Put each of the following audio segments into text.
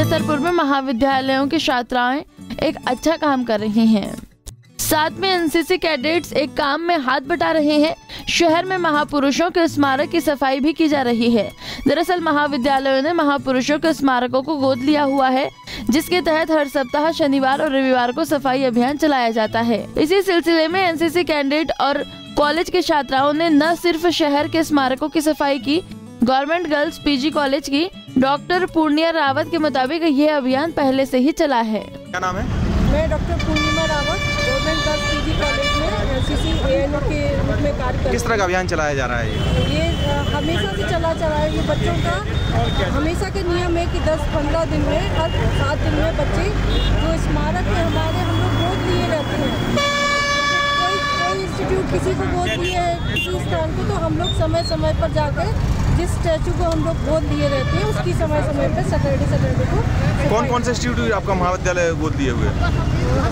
महाविद्यालयों की छात्राएँ एक अच्छा काम कर रही हैं। साथ में एनसीसी कैडेट्स एक काम में हाथ बटा रहे हैं। शहर में महापुरुषों के स्मारक की सफ़ाई भी की जा रही है। दरअसल महाविद्यालयों ने महापुरुषों के स्मारकों को गोद लिया हुआ है, जिसके तहत हर सप्ताह शनिवार और रविवार को सफ़ाई अभियान चलाया जाता है। इसी सिलसिले में एनसीसी कैंडिडेट और कॉलेज के छात्राओं ने न सिर्फ़ शहर के स्मारकों की सफ़ाई की, गवर्नमेंट गर्ल्स पीजी कॉलेज की डॉक्टर पूर्णिया रावत के मुताबिक ये अभियान पहले से ही चला है। क्या नाम है? मैं doctor Purnima Rawat government girls PG college में एनसीसी एएनओ के रूप में कार्य कर किस तरह का अभियान चलाया जा रहा है ये? ये हमेशा से चला चला है ये बच्चों का। हमेशा के नियम है कि 10-15 दिन में हर सात दिन में बच्चे जो स्मारक है हमारे हम लोग गोद लिए रहते हैं। कोई कोई इंस्टीट्यूट किसी को गोद लिए है किसी स्थान को तो हम लोग समय समय पर जाकर जिस स्टैचू को हम लोग गोद लिए रहते हैं उसकी समय समय पर सैटरडे सैटरडे को कौन कौन से इंस्टीट्यूट आपका महाविद्यालय गोद दिए हुए?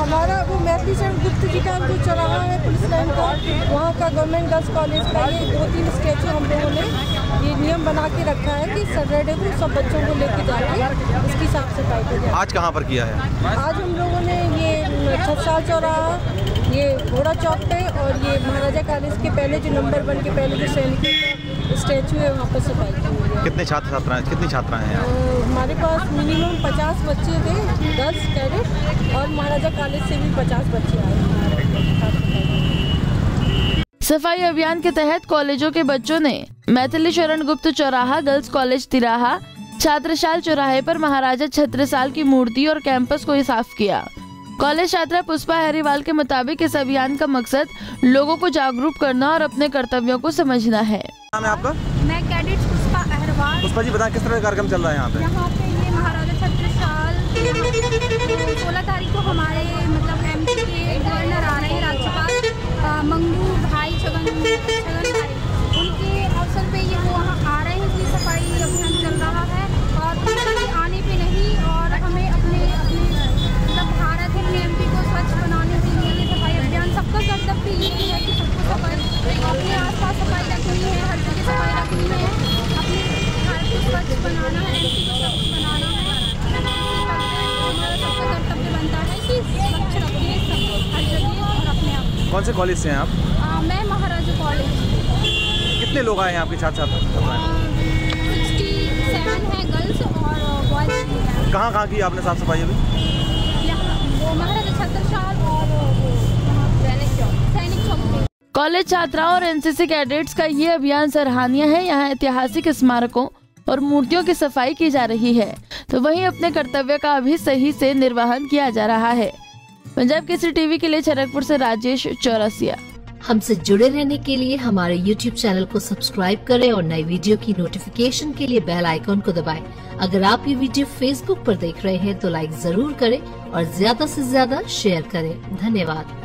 हमारा वो मैथिली शरण गुप्त जी का जो चौराहा है पुलिस लाइन का वहाँ का गवर्नमेंट गर्ल्स कॉलेज का ये दो तीन स्टैचू हम लोगों ने ये नियम बना के रखा है कि सैटरडे को सब बच्चों को लेके जाके उसकी साफ़ सफ़ाई आज कहाँ पर किया है? आज हम लोगों ने ये छत्साल चौराहा ये घोड़ा चौक पे और ये महाराजा कॉलेज के पहले जो नंबर वन के पहले जो सैनिकों स्टैचू है वहाँ पर सफ़ाई की हुई है कितने छात्र छात्राएँ कितनी छात्राएँ हैं हमारे पास मिनिमम पचास बच्चे थे गर्ल्स कैडेट और महाराजा कॉलेज से भी पचास बच्चे आए। सफ़ाई अभियान के तहत कॉलेजों के बच्चों ने मैथिली शरण गुप्त चौराहा गर्ल्स कॉलेज तिराहा छात्रशाल चौराहे पर महाराजा छत्रसाल की मूर्ति और कैंपस को साफ़ किया। कॉलेज छात्रा पुष्पा हरिवाल के मुताबिक इस अभियान का मकसद लोगों को जागरूक करना और अपने कर्तव्यों को समझना है। नाम है आपका? मैं कैडेट पुष्पा अहरवाल। पुष्पा जी बताएँ किस तरह का कार्यक्रम चल रहा है यहाँ पे? यहाँ पे ये महाराजा छत्रसाल सोलह तारीख को हमारे मतलब एम के गवर्नर आ रहे हैं राज्यपाल अ, मंगू भाई छगन छगन भाई उनके अवसर पे ये वो वहाँ आ रहे हैं इसलिए सफ़ाई अभियान चल रहा है और खाली आने पे नहीं और हमें अपने अपने मतलब भारत है अपने एम को स्वच्छ बनाने के लिए ये सफ़ाई अभियान सबका कर्तव्य ये है कि सबको सफ़ाई अपने आसपास सफ़ाई रखनी है हर जगह सफ़ाई रखनी है अपने भारत बनाना है। एमपी को स्वच्छ बनाना है हमारा सबका कर्तव्य बनता है कि स्वच्छ रखें सब हर जगह और अपने आप। कौन से कॉलेज से हैं आप? आ, मैं महाराजा कॉलेज कितने लोग आए हैं आपके छात्र है गर्ल्स और बॉयज़ कहाँ कहाँ की आपने साफ़ सफ़ाई अभी? वो महाराजा छत्रसाल और सैनिक चौक सैनिक चौक कॉलेज छात्राओं और एनसीसी कैडेट्स का ये अभियान सराहनीय है। यहाँ ऐतिहासिक स्मारकों और मूर्तियों की सफ़ाई की जा रही है। तो वहीं अपने कर्तव्य का भी सही से निर्वहन किया जा रहा है। पंजाब केसरी टीवी के लिए छतरपुर से राजेश चौरसिया। हमसे जुड़े रहने के लिए हमारे YouTube चैनल को सब्सक्राइब करें और नई वीडियो की नोटिफिकेशन के लिए बेल आइकॉन को दबाएँ। अगर आप ये वीडियो Facebook पर देख रहे हैं तो लाइक ज़रूर करें और ज़्यादा से ज़्यादा शेयर करें। धन्यवाद।